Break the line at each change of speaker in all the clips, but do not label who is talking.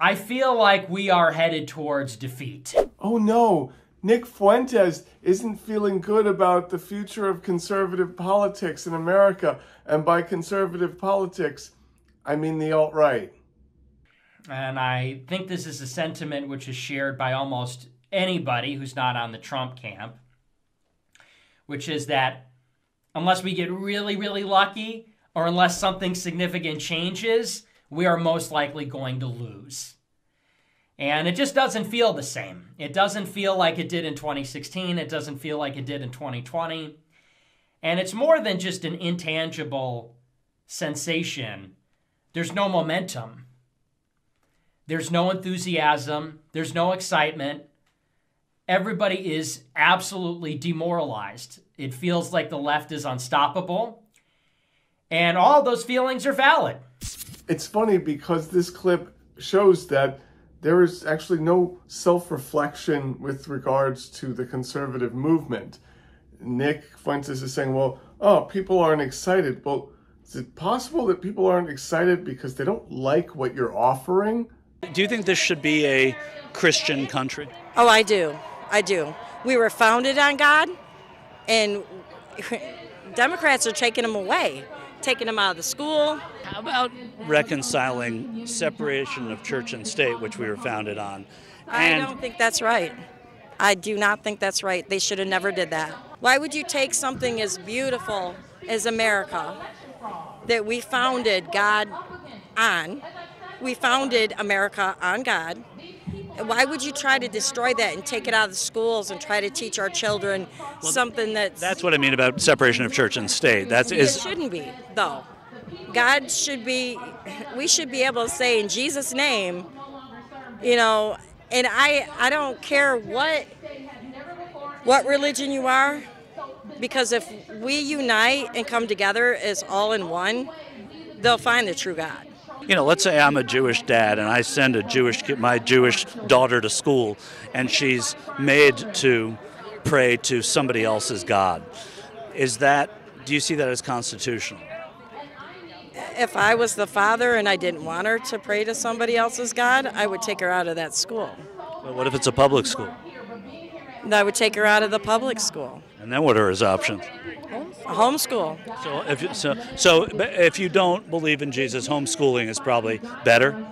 I feel like we are headed towards defeat.
Oh no, Nick Fuentes isn't feeling good about the future of conservative politics in America. And by conservative politics, I mean the alt right.
And I think this is a sentiment which is shared by almost anybody who's not on the Trump camp, which is that unless we get really, really lucky or unless something significant changes, we are most likely going to lose. And it just doesn't feel the same. It doesn't feel like it did in 2016. It doesn't feel like it did in 2020. And it's more than just an intangible sensation. There's no momentum. There's no enthusiasm. There's no excitement. Everybody is absolutely demoralized. It feels like the left is unstoppable. And all those feelings are valid.
It's funny because this clip shows that there is actually no self reflection with regards to the conservative movement. Nick Fuentes is saying, well, oh, people aren't excited. Well, is it possible that people aren't excited because they don't like what you're offering?
Do you think this should be a Christian country?
Oh, I do. I do. We were founded on God, and Democrats are taking them away taking them out of the school.
How about reconciling separation of church and state, which we were founded on?
And I don't think that's right. I do not think that's right. They should have never did that. Why would you take something as beautiful as America that we founded God on? We founded America on God why would you try to destroy that and take it out of the schools and try to teach our children well, something that's
That's what I mean about separation of church and state. That's
is it shouldn't be though. God should be we should be able to say in Jesus name, you know, and I I don't care what what religion you are because if we unite and come together as all in one, they'll find the true God
you know, let's say I'm a Jewish dad and I send a Jewish my Jewish daughter to school, and she's made to pray to somebody else's God. Is that? Do you see that as constitutional?
If I was the father and I didn't want her to pray to somebody else's God, I would take her out of that school.
But what if it's a public school?
I would take her out of the public school.
And then what are his options?
Homeschool.
So if you, so so if you don't believe in Jesus, homeschooling is probably better.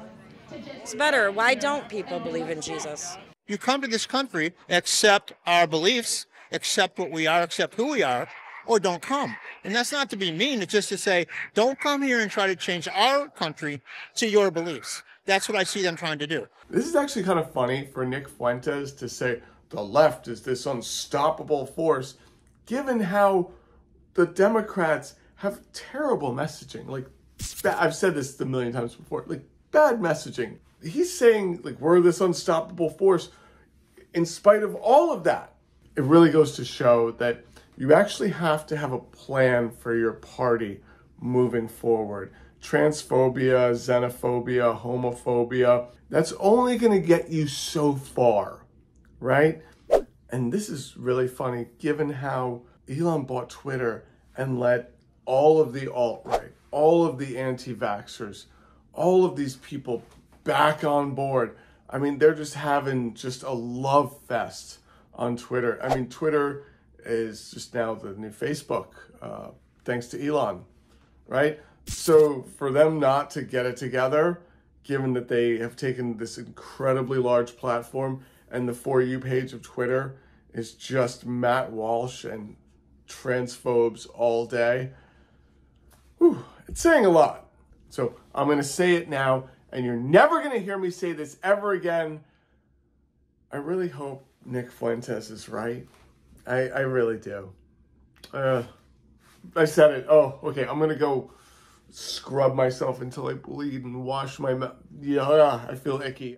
It's better. Why don't people believe in Jesus?
You come to this country, accept our beliefs, accept what we are, accept who we are, or don't come. And that's not to be mean. It's just to say, don't come here and try to change our country to your beliefs. That's what I see them trying to do.
This is actually kind of funny for Nick Fuentes to say the left is this unstoppable force, given how the Democrats have terrible messaging. Like, I've said this a million times before, like, bad messaging. He's saying, like, we're this unstoppable force. In spite of all of that, it really goes to show that you actually have to have a plan for your party moving forward. Transphobia, xenophobia, homophobia, that's only going to get you so far, right? And this is really funny given how Elon bought Twitter and let all of the alt right, all of the anti vaxxers, all of these people back on board. I mean, they're just having just a love fest on Twitter. I mean, Twitter is just now the new Facebook, uh, thanks to Elon, right? So for them not to get it together, given that they have taken this incredibly large platform and the For You page of Twitter is just Matt Walsh and transphobes all day. Whew, it's saying a lot. So I'm going to say it now, and you're never going to hear me say this ever again. I really hope Nick Fuentes is right. I, I really do. Uh, I said it. Oh, okay. I'm going to go scrub myself until I bleed and wash my mouth. Yeah, I feel icky.